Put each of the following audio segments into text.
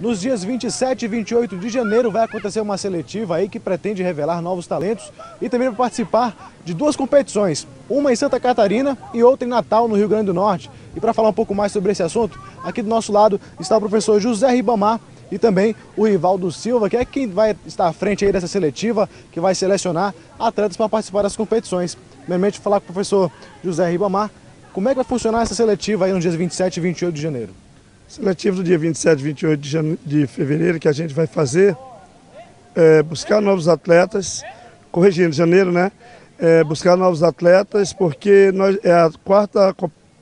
Nos dias 27 e 28 de janeiro vai acontecer uma seletiva aí que pretende revelar novos talentos e também vai participar de duas competições, uma em Santa Catarina e outra em Natal, no Rio Grande do Norte. E para falar um pouco mais sobre esse assunto, aqui do nosso lado está o professor José Ribamar e também o Rivaldo Silva, que é quem vai estar à frente aí dessa seletiva, que vai selecionar atletas para participar das competições. Primeiramente, falar com o professor José Ribamar, como é que vai funcionar essa seletiva aí nos dias 27 e 28 de janeiro? Seletivo do dia 27 e 28 de, jane... de fevereiro que a gente vai fazer é buscar novos atletas, corrigindo, janeiro, né? É buscar novos atletas, porque nós, é a quarta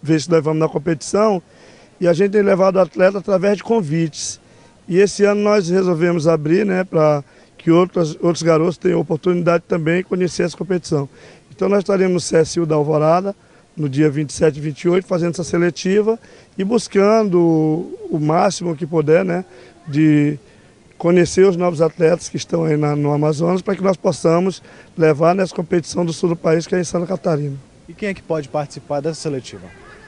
vez que nós vamos na competição e a gente tem levado atleta através de convites. E esse ano nós resolvemos abrir, né, para que outros, outros garotos tenham oportunidade também de conhecer essa competição. Então nós estaremos no CSU da Alvorada, no dia 27 e 28, fazendo essa seletiva e buscando o máximo que puder, né, de conhecer os novos atletas que estão aí na, no Amazonas para que nós possamos levar nessa competição do sul do país, que é em Santa Catarina. E quem é que pode participar dessa seletiva?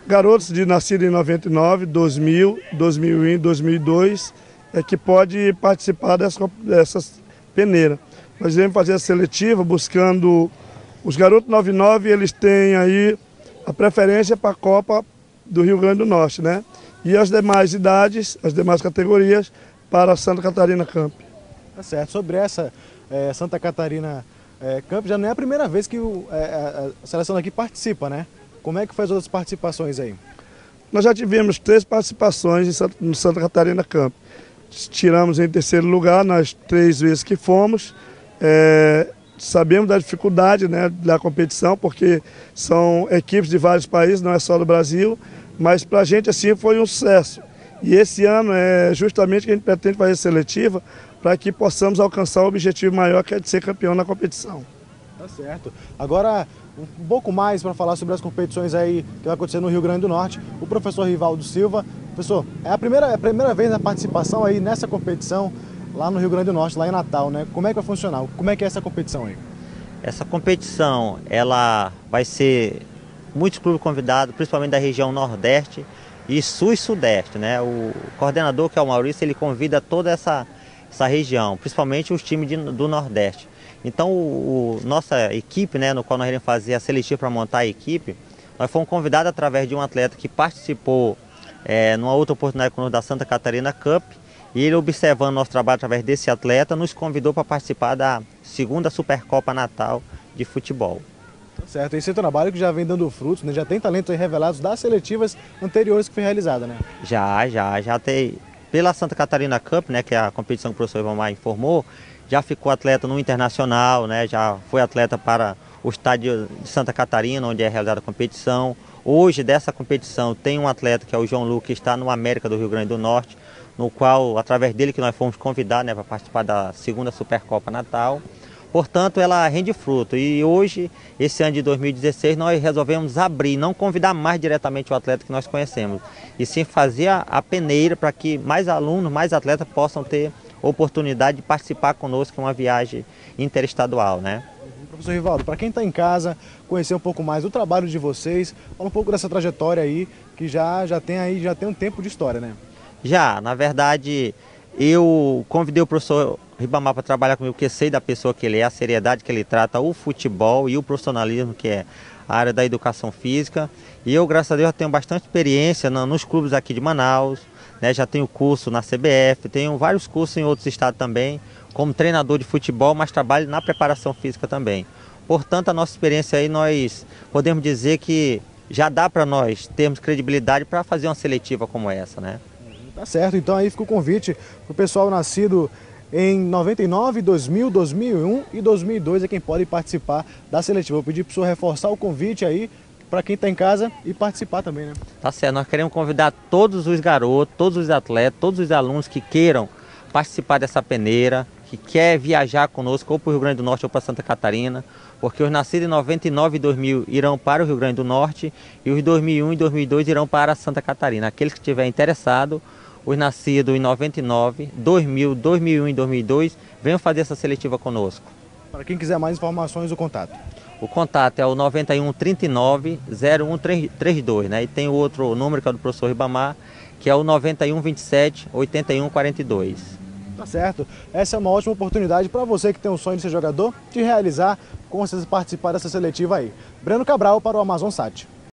Garotos de nascido em 99, 2000, 2001, 2002, é que pode participar dessa, dessas peneiras. Nós vamos fazer a seletiva buscando os garotos 99, eles têm aí a preferência para a Copa do Rio Grande do Norte, né? E as demais idades, as demais categorias, para Santa Catarina Camp. Tá certo. Sobre essa é, Santa Catarina é, Camp, já não é a primeira vez que o, é, a seleção daqui participa, né? Como é que foi as outras participações aí? Nós já tivemos três participações no Santa Catarina Camp. Tiramos em terceiro lugar nas três vezes que fomos. É, sabemos da dificuldade né, da competição, porque são equipes de vários países, não é só do Brasil, mas para a gente assim foi um sucesso. E esse ano é justamente que a gente pretende fazer seletiva para que possamos alcançar o objetivo maior que é de ser campeão na competição. Tá certo. Agora, um pouco mais para falar sobre as competições aí que vai acontecer no Rio Grande do Norte, o professor Rivaldo Silva. Professor, é a primeira, é a primeira vez a participação aí nessa competição lá no Rio Grande do Norte, lá em Natal, né? Como é que vai funcionar? Como é que é essa competição aí? Essa competição, ela vai ser muitos clubes convidados, principalmente da região Nordeste e Sul e Sudeste, né? O coordenador, que é o Maurício, ele convida toda essa, essa região, principalmente os times de, do Nordeste. Então, o, o, nossa equipe, né, no qual nós iremos fazer a seletiva para montar a equipe, nós fomos convidados através de um atleta que participou é, numa outra oportunidade conosco da Santa Catarina Cup, e ele, observando nosso trabalho através desse atleta, nos convidou para participar da segunda Supercopa Natal de futebol. Tá certo, esse é um trabalho que já vem dando frutos, né? já tem talentos revelados das seletivas anteriores que foi realizada, né? Já, já, já tem. Pela Santa Catarina Cup, né, que é a competição que o professor Ivamar informou, já ficou atleta no Internacional, né, já foi atleta para o estádio de Santa Catarina, onde é realizada a competição. Hoje, dessa competição, tem um atleta que é o João Lu, que está no América do Rio Grande do Norte, no qual, através dele, que nós fomos convidados né, para participar da segunda Supercopa Natal. Portanto, ela rende fruto. E hoje, esse ano de 2016, nós resolvemos abrir, não convidar mais diretamente o atleta que nós conhecemos, e sim fazer a peneira para que mais alunos, mais atletas possam ter oportunidade de participar conosco em uma viagem interestadual, né? Professor Rivaldo, para quem está em casa, conhecer um pouco mais do trabalho de vocês, fala um pouco dessa trajetória aí, que já, já tem aí, já tem um tempo de história, né? Já, na verdade, eu convidei o professor Ribamar para trabalhar comigo, porque sei da pessoa que ele é, a seriedade que ele trata, o futebol e o profissionalismo, que é a área da educação física. E eu, graças a Deus, já tenho bastante experiência nos clubes aqui de Manaus, né? já tenho curso na CBF, tenho vários cursos em outros estados também, como treinador de futebol, mas trabalho na preparação física também. Portanto, a nossa experiência aí, nós podemos dizer que já dá para nós termos credibilidade para fazer uma seletiva como essa, né? Tá certo, então aí fica o convite para o pessoal nascido em 99, 2000, 2001 e 2002 é quem pode participar da seletiva. Vou pedir para o senhor reforçar o convite aí para quem está em casa e participar também, né? Tá certo, nós queremos convidar todos os garotos, todos os atletas, todos os alunos que queiram participar dessa peneira, que quer viajar conosco ou para o Rio Grande do Norte ou para Santa Catarina, porque os nascidos em 99 e 2000 irão para o Rio Grande do Norte e os 2001 e 2002 irão para Santa Catarina. Aqueles que estiverem interessados, os nascidos em 99, 2000, 2001 e 2002, venham fazer essa seletiva conosco. Para quem quiser mais informações, o contato. O contato é o 91 39 0132, né? E tem o outro número que é do professor Ribamar, que é o 91 27 81 42. Tá certo. Essa é uma ótima oportunidade para você que tem um sonho de ser jogador, de realizar, com certeza participar dessa seletiva aí. Breno Cabral para o Amazon Sat.